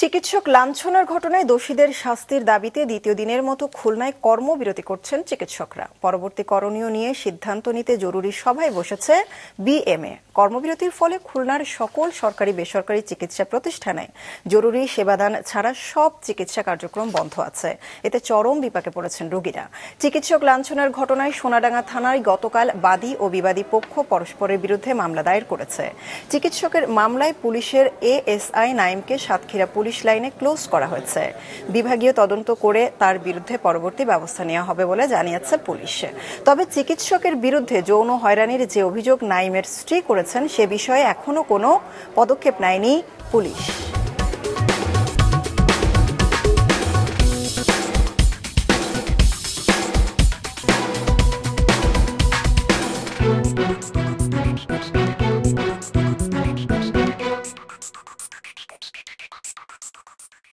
চিকিৎসক লাঞ্ছনার ঘটনায় দোষীদের শাস্তির দাবিতে দ্বিতীয় দিনের মতো খুলনায় কর্মবিরতি করছেন চিকিৎসকরা। পরবর্তী করণীয় নিয়ে সিদ্ধান্ত নিতে জরুরি সভায় বসেছে বিএমএ। কর্মবিরতির ফলে খুলনার সকল সরকারি বেসরকারি চিকিৎসা প্রতিষ্ঠানে জরুরি সেবাদান ছাড়া সব চিকিৎসা কার্যক্রম বন্ধ আছে। এতে চরম বিপাকে পড়েছেন রোগীরা। চিকিৎসক লাঞ্ছনার ঘটনায় সোনাডাঙ্গা থানায় গতকাল বাদী ও বিবাদী পক্ষ পরস্পরের বিরুদ্ধে মামলা দায়ের করেছে। চিকিৎসকের মামলায় পুলিশের এএসআই নাইমকে সাতক্ষীরা পুলিশ লাইনে ক্লোজ করা হয়েছে। বিভাগীয় তদন্ত করে তার বিরুদ্ধে পরবর্তী ব্যবস্থা নেওয়া হবে বলে জানিয়েছে পুলিশ। তবে চিকিৎসকের বিরুদ্ধে যৌন হয়রানির যে অভিযোগ নাইমের স্ত্রী করেছেন সে বিষয়ে এখনও কোনো পদক্ষেপ নেয়নি পুলিশ।